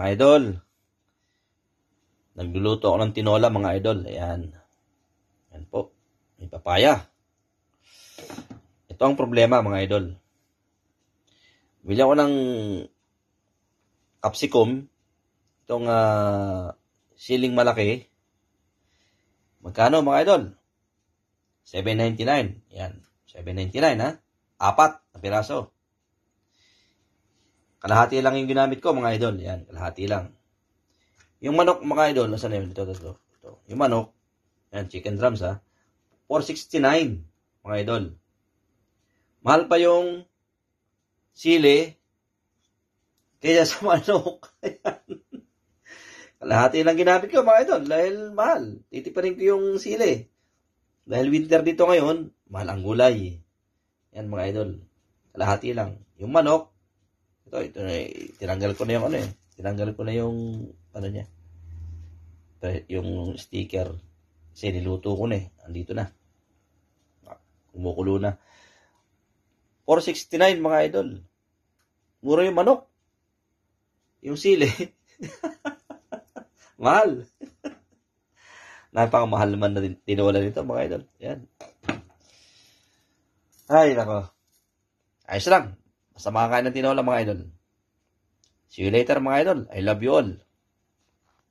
Mga idol. Nagluluto ako ng tinola, mga idol. Ayan. Ayan po. May papaya. Ito ang problema, mga idol. Bili ako ng capsicum. Itong ah, siling malaki. Magkano, mga idol? 7.99. Yan. 7.99, ha? Apat na piraso. Kalahati lang yung ginamit ko, mga idol. Yan, kalahati lang. Yung manok, mga idol, nasa na yun? Ito, ito, ito. Yung manok, yan, chicken drums, ha? 469, mga idol. Mahal pa yung sili kaya sa manok. Kalahati lang ginamit ko, mga idol, dahil mahal. Titiparin ko yung sili. Dahil winter dito ngayon, mahal ang gulay. Yan, mga idol. Kalahati lang. Yung manok, ito, ito, eh, tinanggal ko na yung ano eh. Tinanggal ko na yung, ano niya. Ito, yung sticker. Kasi niluto ko na eh. Andito na. Kumukulo na. 469 mga idol. Mura yung manok. Yung sili. Mahal. Napakamahal naman na tinola nito mga idol. Yan. Ay, nako. Ayos lang. Basta makakain ng tinola mga idol. See you later mga idol. I love you all.